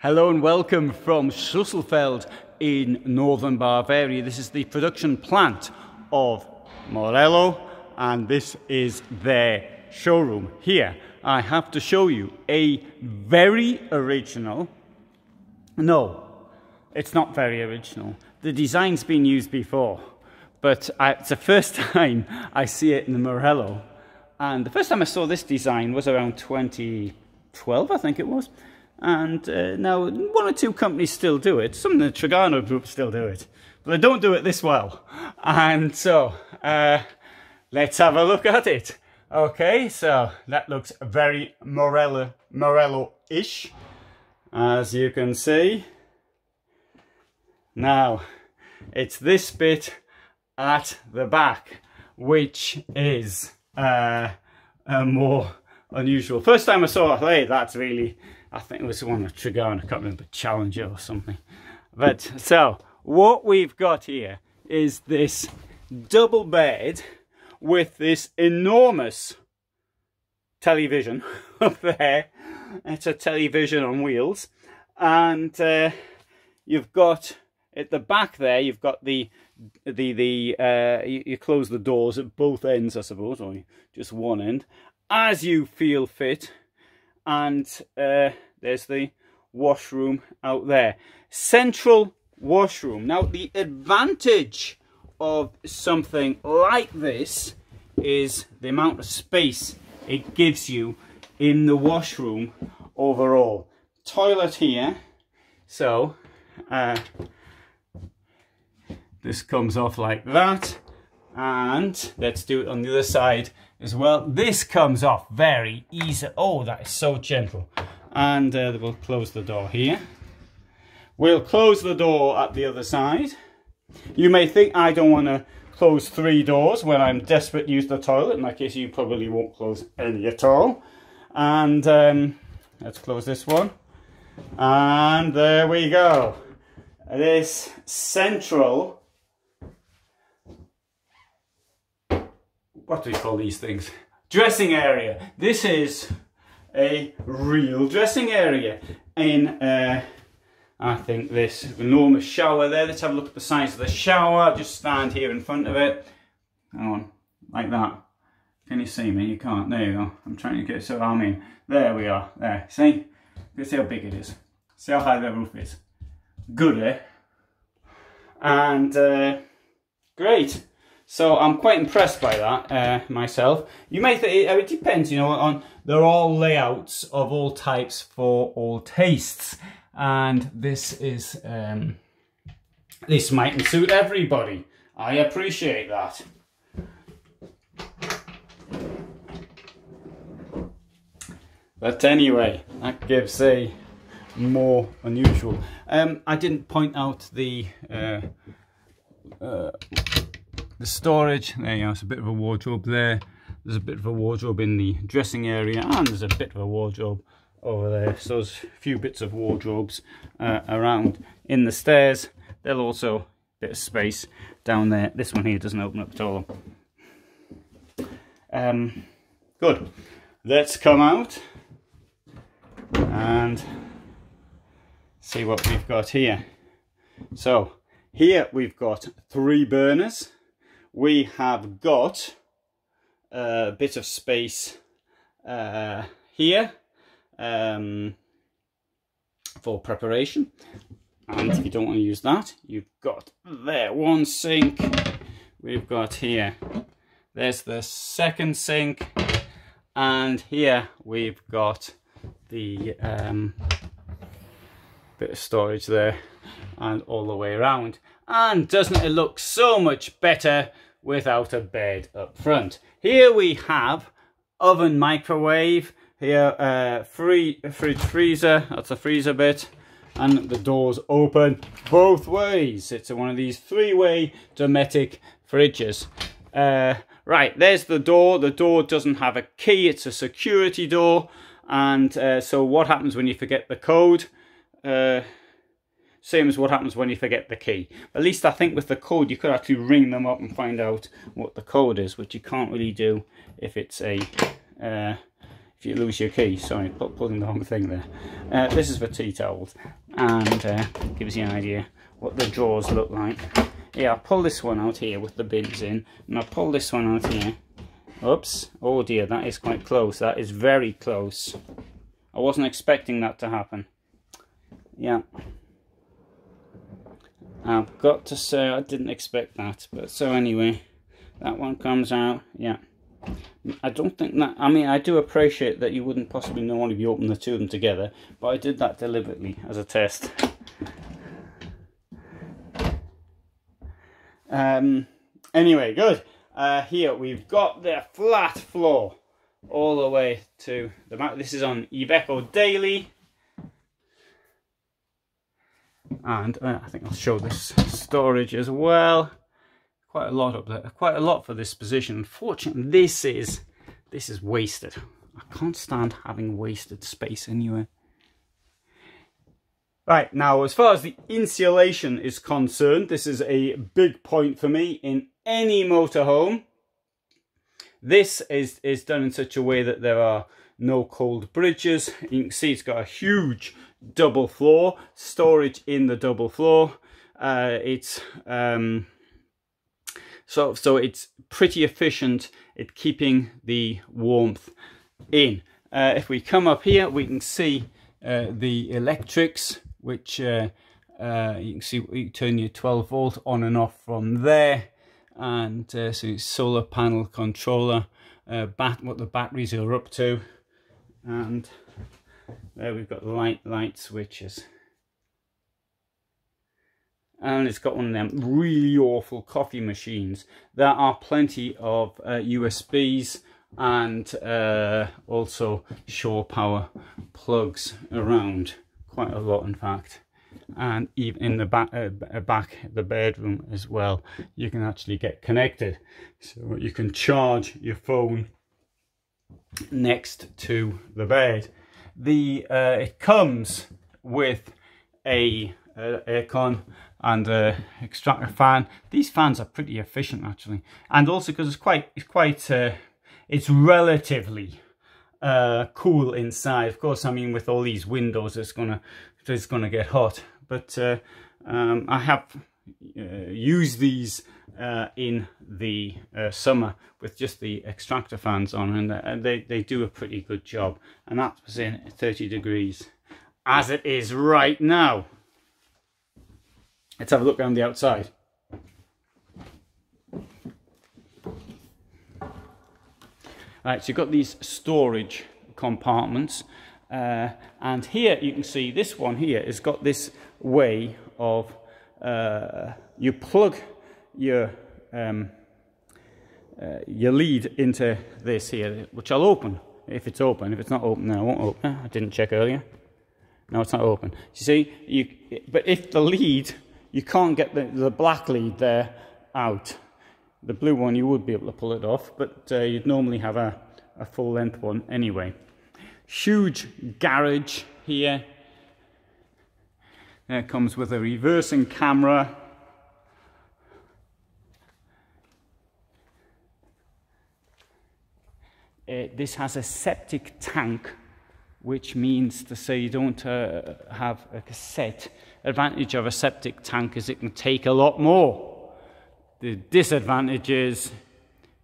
Hello and welcome from Schlüsselfeld in northern Bavaria. This is the production plant of Morelo and this is their showroom. Here I have to show you a very original, no, it's not very original. The design's been used before, but I, it's the first time I see it in the Morelo. And the first time I saw this design was around 2012, I think it was. And uh, now one or two companies still do it. Some of the Trigano group still do it, but they don't do it this well. And so uh, let's have a look at it. Okay, so that looks very Morelo Morelo-ish, as you can see. Now, it's this bit at the back, which is uh, more unusual. First time I saw it, hey, that's really I think it was one of Trigano, I can't remember, Challenger or something. But so what we've got here is this double bed with this enormous television up there. It's a television on wheels. And uh, you've got at the back there, you've got the the the uh, you, you, close the doors at both ends, I suppose, or just one end, as you feel fit and uh, there's the washroom out there. Central washroom. Now, the advantage of something like this is the amount of space it gives you in the washroom overall. Toilet here. So, uh, this comes off like that. And let's do it on the other side as well. This comes off very easy. Oh, that is so gentle. And uh, we'll close the door here. We'll close the door at the other side. You may think I don't want to close three doors when I'm desperate to use the toilet. In that case, you probably won't close any at all. And um, let's close this one. And there we go. This central what do we call these things? Dressing area. This is a real dressing area in, uh, I think, this enormous shower there. Let's have a look at the size of the shower. Just stand here in front of it. Hang on, like that. Can you see me? You can't. There you go. I'm trying to get so I mean, there we are. There. See? You see how big it is. See how high the roof is. Good, eh? And uh, great. So I'm quite impressed by that uh, myself. You may think, it depends, you know, on, they're all layouts of all types for all tastes. And this is, um, this mightn't suit everybody. I appreciate that. But anyway, that gives a more unusual. Um, I didn't point out the uh, uh, the storage there you go it's a bit of a wardrobe there. There's a bit of a wardrobe in the dressing area and there's a bit of a wardrobe over there. So there's a few bits of wardrobes uh, around in the stairs. There's also a bit of space down there. This one here doesn't open up at all. Um, good. Let's come out and see what we've got here. So here we've got three burners we have got a bit of space uh, here um, for preparation. And if you don't want to use that you've got there one sink. We've got here there's the second sink. And here we've got the um, bit of storage there and all the way around. And doesn't it look so much better without a bed up front. Here we have oven microwave, here uh, free fridge freezer, that's a freezer bit, and the doors open both ways. It's one of these three-way Dometic fridges. Uh, right, there's the door. The door doesn't have a key, it's a security door. And uh, so what happens when you forget the code? Uh, same as what happens when you forget the key. At least I think with the code you could actually ring them up and find out what the code is, which you can't really do if it's a uh, if you lose your key. Sorry, putting the wrong thing there. Uh, this is for tea towels and uh, gives you an idea what the drawers look like. Yeah, I'll pull this one out here with the bins in and I'll pull this one out here. Oops, oh dear, that is quite close. That is very close. I wasn't expecting that to happen. Yeah. I've got to say I didn't expect that. But so anyway, that one comes out. Yeah. I don't think that, I mean, I do appreciate that you wouldn't possibly if you open the two of them together, but I did that deliberately as a test. Um, anyway, good. Uh, here we've got the flat floor all the way to the back. This is on Iveco Daily. And uh, I think I'll show this storage as well. Quite a lot up there quite a lot for this position. Unfortunately this is this is wasted. I can't stand having wasted space anywhere. Right now as far as the insulation is concerned this is a big point for me in any motorhome. This is is done in such a way that there are no cold bridges. You can see it's got a huge double floor storage in the double floor uh, it's um, so, so it's pretty efficient at keeping the warmth in. Uh, if we come up here, we can see uh, the electrics, which uh, uh you can see you turn your 12 volt on and off from there. And uh, so solar panel controller, bat what the batteries are up to. And there we've got light, light switches and it's got one of them really awful coffee machines. There are plenty of uh, USBs and uh, also shore power plugs around, quite a lot in fact. And even in the back, uh, back the bedroom as well, you can actually get connected. So you can charge your phone next to the bed. The uh, It comes with a uh, aircon and uh, extractor fan. These fans are pretty efficient actually, and also because it's quite it's quite uh, it's relatively uh, cool inside. Of course, I mean with all these windows, it's gonna it's gonna get hot. But uh, um, I have uh, used these uh, in the uh, summer with just the extractor fans on, and, they they do a pretty good job. And that was in 30 degrees, as it is right now. Let's have a look around the outside. Right, so you've got these storage compartments. Uh, and here you can see this one here has got this way of uh, you plug your um, uh, your lead into this here, which I'll open if it's open. If it's not open, then I won't open. I didn't check earlier. No, it's not open. You see, you, but if the lead you can't get the, the black lead there out. The blue one, you would be able to pull it off, but uh, you'd normally have a, a full length one anyway. Huge garage here. It comes with a reversing camera. Uh, this has a septic tank which means to say you don't uh, have a cassette. Advantage of a septic tank is it can take a lot more. The disadvantage is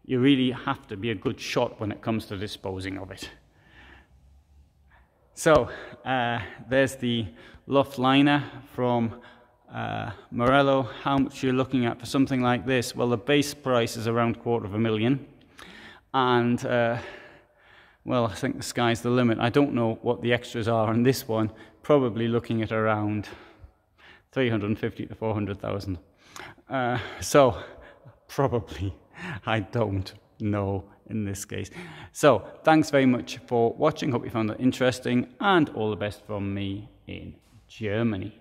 you really have to be a good shot when it comes to disposing of it. So uh, there's the loft liner from uh, Morelo. How much you're looking at for something like this? Well, the base price is around quarter of a million. And uh, well, I think the sky's the limit. I don't know what the extras are on this one. Probably looking at around 350 to 400,000. Uh, so, probably, I don't know in this case. So, thanks very much for watching. Hope you found it interesting, and all the best from me in Germany.